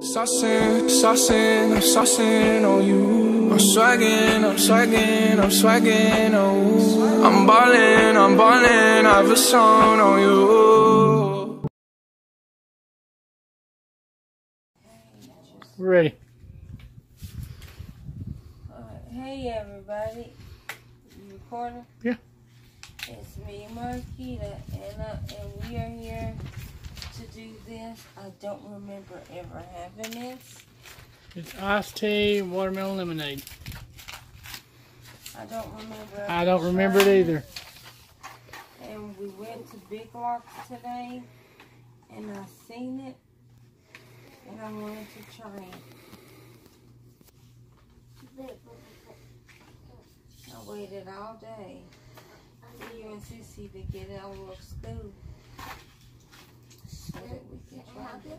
Saucing, saucing, I'm saucing on you. I'm swagging, I'm swagging, I'm swagging on you. I'm ballin', I'm ballin', I have a song on you. Ready. Alright, Hey everybody, you recording? Yeah. It's me, Marquita, and, uh, and we are here to do this. I don't remember ever having this. It's iced tea watermelon lemonade. I don't remember. I don't remember it either. And we went to Big Lots today, and I seen it, and I wanted to try it. I waited all day for you and Sissy to get out of school so that we can try this.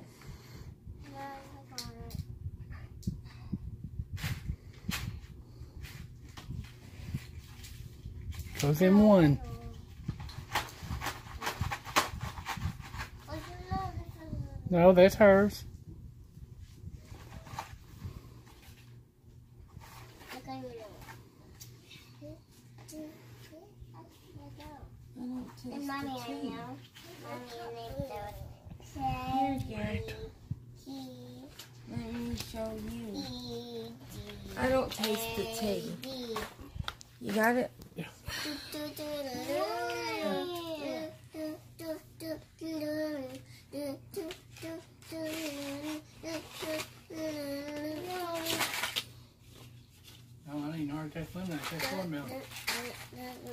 Goes in one. No, that's hers. I Mommy, I know. Mommy, Here, let me show you. I don't taste the tea. You got it? Taste lemonade. I taste watermelon.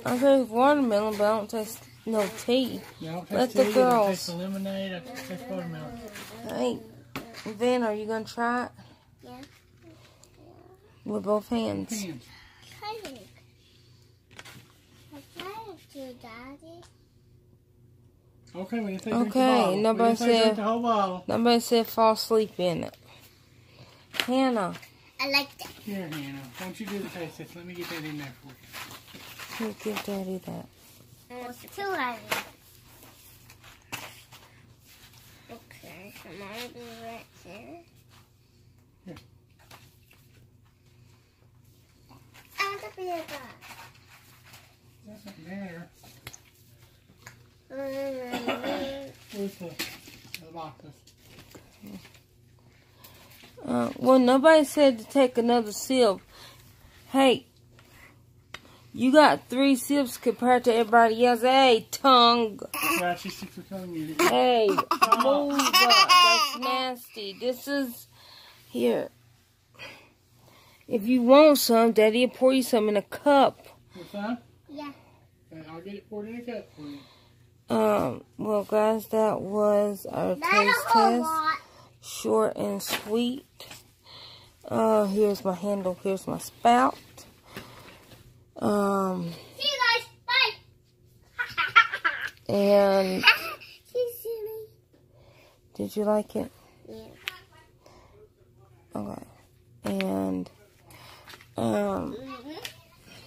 I taste watermelon, but I don't taste no tea. Yeah, I don't Let taste the tea, I don't girls. taste the lemonade. I taste watermelon. Hey, Van, are you gonna try it? Yeah. With both hands. Hands. Cake. I tried to, Daddy. Okay, when you say Okay, nobody when you say said- drink the whole bottle. Nobody said fall asleep in it. Hannah, I like that. Here, Hannah. Why don't you do the taste test? Let me get that in there for you. you give Daddy that. It's too heavy. Okay, so mine be right here. Here. I want the bigger. That's not there. The, the boxes? Uh, well, nobody said to take another sip. Hey, you got three sips compared to everybody else. Hey, tongue. Yeah, she sticks her tongue in it. Hey, move up. That's nasty. This is here. If you want some, Daddy will pour you some in a cup. What's that? Yeah. Okay, I'll get it poured in a cup for you. Um, well, guys, that was our taste test. Short and sweet. Uh, here's my handle. Here's my spout. Um, See you guys. Bye. and did you like it? Yeah. Okay. And, um, Mm-hmm.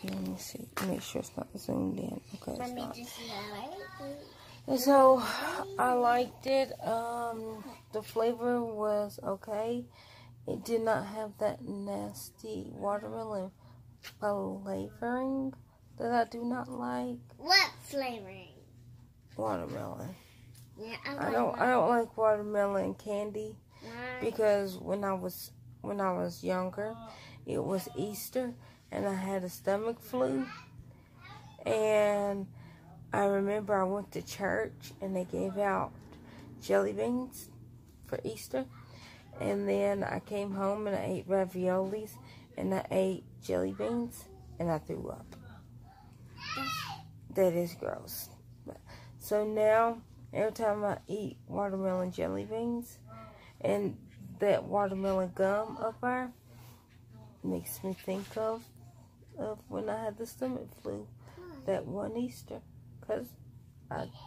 let me see. Make sure it's not zoomed in. Okay, Let it's me not. just see that right. And so I liked it. Um, the flavor was okay. It did not have that nasty watermelon flavoring that I do not like. What flavoring? Watermelon. Yeah, I don't. I don't like watermelon candy Why? because when I was when I was younger, it was Easter and I had a stomach flu, and I remember I went to church and they gave out jelly beans for Easter, and then I came home and I ate raviolis and I ate jelly beans and I threw up. That is gross. So now every time I eat watermelon jelly beans and that watermelon gum up there makes me think of of when I had the stomach flu that one Easter, cause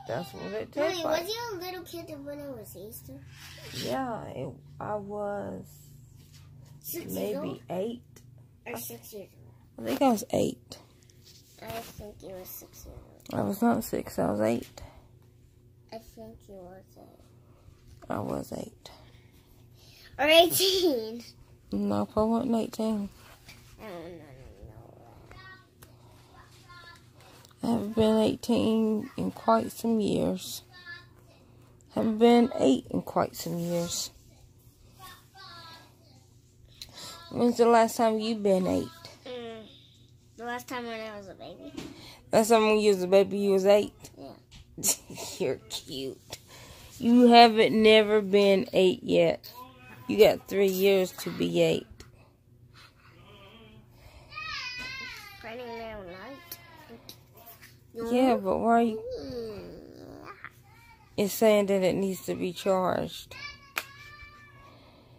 that's what it tastes Mommy, like. was you a little kid when it was Easter? Yeah, it, I was Six maybe eight. Or six years old? I think I was eight. I think you were six years old. I was not six. I was eight. I think you were eight. I was eight. Or 18. No, I wasn't 18. No, no, no, I haven't been 18 in quite some years. Haven't been 8 in quite some years. When's the last time you been 8? Mm. The last time when I was a baby. Last time when you was a baby, you was 8? Yeah. You're cute. You haven't never been 8 yet. You got 3 years to be 8. Running there night. Yeah, mm-hmm. but why are you... It's saying that it needs to be charged.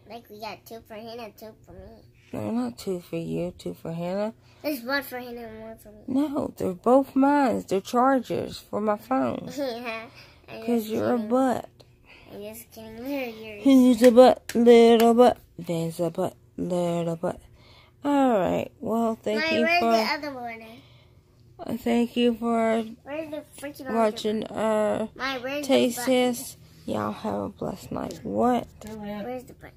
Like we got two for Hannah, two for me. No, not two for you, two for Hannah. There's one for Hannah and one for me. No, they're both mine. They're chargers for my phone. yeah. Because you're a butt. I'm just kidding. Who's a butt? Little butt. There's a butt. Little butt. Alright. Well, thank you where's the for other one? Uh, thank you for Where's the freaking other watching our where's taste test. Y'all have a blessed night. What? Where's the button?